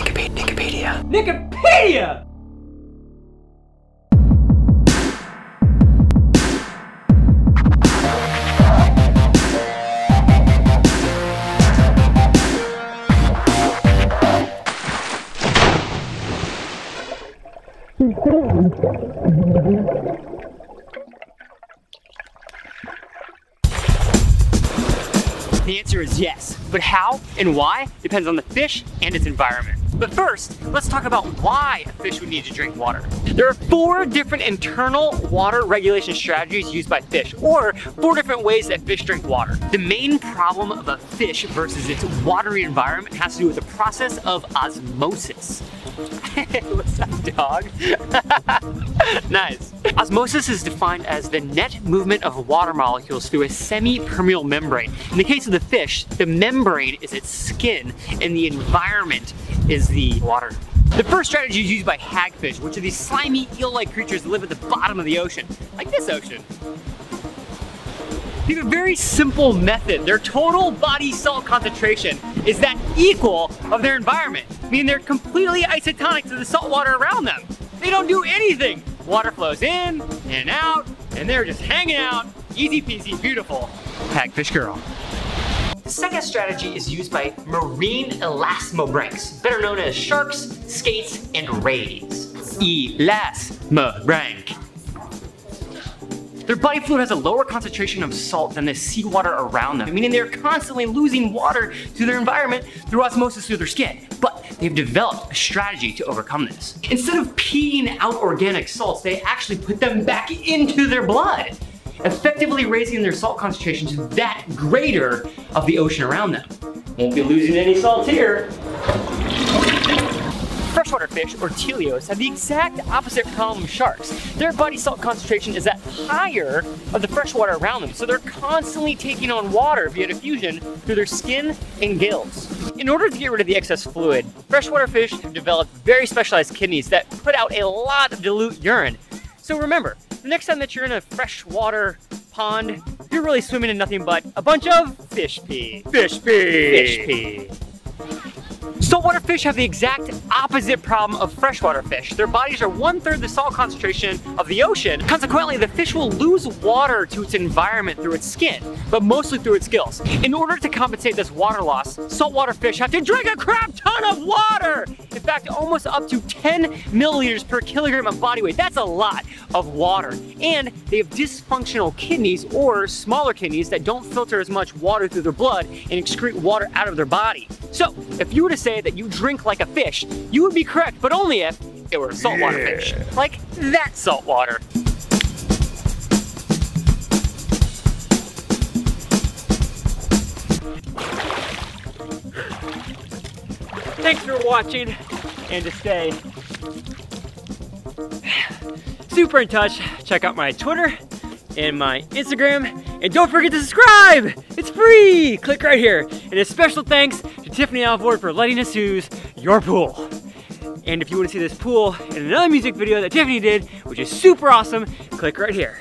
Nickipedia. Nickipedia! The answer is yes, but how and why depends on the fish and its environment. But first, let's talk about why a fish would need to drink water. There are four different internal water regulation strategies used by fish, or four different ways that fish drink water. The main problem of a fish versus its watery environment has to do with the process of osmosis. What's up, dog? nice. Osmosis is defined as the net movement of water molecules through a semi-permeable membrane. In the case of the fish, the membrane is its skin and the environment is the water. The first strategy is used by hagfish, which are these slimy eel-like creatures that live at the bottom of the ocean, like this ocean. They have a very simple method. Their total body salt concentration is that equal of their environment, meaning they're completely isotonic to the salt water around them. They don't do anything. Water flows in and out, and they're just hanging out, easy peasy, beautiful. Hagfish girl. The second strategy is used by marine elasmobranchs, better known as sharks, skates, and rays. Elasmobranch. Their body fluid has a lower concentration of salt than the seawater around them, meaning they're constantly losing water to their environment through osmosis through their skin. But they've developed a strategy to overcome this. Instead of peeing out organic salts, they actually put them back into their blood, effectively raising their salt concentration to that greater of the ocean around them. Won't be losing any salt here. Freshwater fish, or teleosts, have the exact opposite problem of sharks. Their body salt concentration is at higher of the freshwater around them, so they're constantly taking on water via diffusion through their skin and gills. In order to get rid of the excess fluid, freshwater fish have developed very specialized kidneys that put out a lot of dilute urine. So remember, the next time that you're in a freshwater pond, you're really swimming in nothing but a bunch of fish pee. Fish pee. Fish pee. Saltwater fish have the exact opposite problem of freshwater fish. Their bodies are one third the salt concentration of the ocean. Consequently, the fish will lose water to its environment through its skin, but mostly through its gills. In order to compensate this water loss, saltwater fish have to drink a crap ton of water! In fact, almost up to 10 milliliters per kilogram of body weight. That's a lot of water. And they have dysfunctional kidneys or smaller kidneys that don't filter as much water through their blood and excrete water out of their body. So, if you were to say that you drink like a fish, you would be correct, but only if it were a saltwater yeah. fish. Like that saltwater. Thanks for watching and to stay super in touch, check out my Twitter and my Instagram. And don't forget to subscribe! It's free! Click right here. And a special thanks to Tiffany Alvord for letting us use your pool. And if you want to see this pool in another music video that Tiffany did, which is super awesome, click right here.